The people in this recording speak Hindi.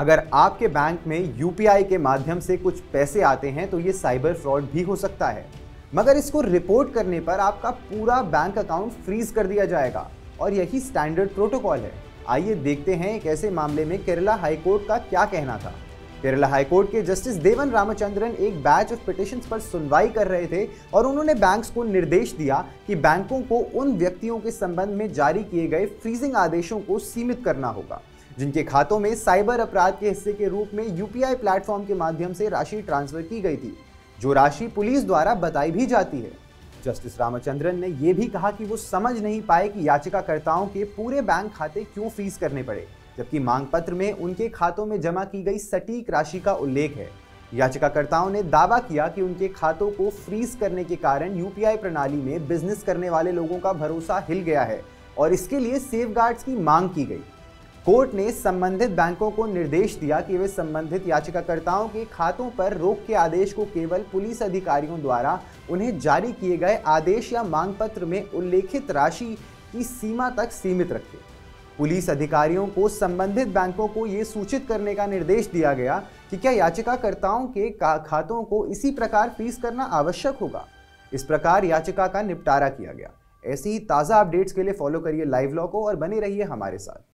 अगर आपके बैंक में यूपीआई के माध्यम से कुछ पैसे आते हैं तो ये साइबर फ्रॉड भी हो सकता है। मगर इसको रिपोर्ट करने पर आपका पूरा बैंक अकाउंट फ्रीज कर दिया जाएगा और यही स्टैंडर्ड प्रोटोकॉल है। आइए देखते हैं एक ऐसे मामले में केरला हाईकोर्ट का क्या कहना था। केरला हाईकोर्ट के जस्टिस देवन रामचंद्रन एक बैच ऑफ़ पिटिशंस पर सुनवाई कर रहे थे और उन्होंने बैंक्स को निर्देश दिया कि बैंकों को उन व्यक्तियों के संबंध में जारी किए गए फ्रीजिंग आदेशों को सीमित करना होगा। जिनके खातों में साइबर अपराध के हिस्से के रूप में यूपीआई प्लेटफॉर्म के माध्यम से राशि ट्रांसफ़र की गई थी, जो राशि पुलिस द्वारा बताई भी जाती है। जस्टिस रामचंद्रन ने यह भी कहा कि वो समझ नहीं पाए कि याचिकाकर्ताओं के पूरे बैंक खाते क्यों फ्रीज करने पड़े, जबकि मांग पत्र में उनके खातों में जमा की गई सटीक राशि का उल्लेख है। याचिकाकर्ताओं ने दावा किया कि उनके खातों को फ्रीज करने के कारण यूपीआई प्रणाली में बिज़नेस करने वाले लोगों का भरोसा हिल गया है और इसके लिए सेफगार्ड्स की मांग की गई। कोर्ट ने संबंधित बैंकों को निर्देश दिया कि वे संबंधित याचिकाकर्ताओं के खातों पर रोक के आदेश को केवल पुलिस अधिकारियों द्वारा, उन्हें जारी किए गए आदेश या मांग पत्र में उल्लेखित राशि की सीमा तक सीमित रखें। पुलिस अधिकारियों को संबंधित बैंकों को ये सूचित करने का निर्देश दिया गया कि क्या याचिकाकर्ताओं के, खातों को इसी प्रकार फ़ीस करना आवश्यक होगा। इस प्रकार याचिका का निपटारा किया गया। ऐसी ही ताज़ा अपडेट्स के लिए फॉलो करिए लाइव लॉ को और बने रहिए हमारे साथ।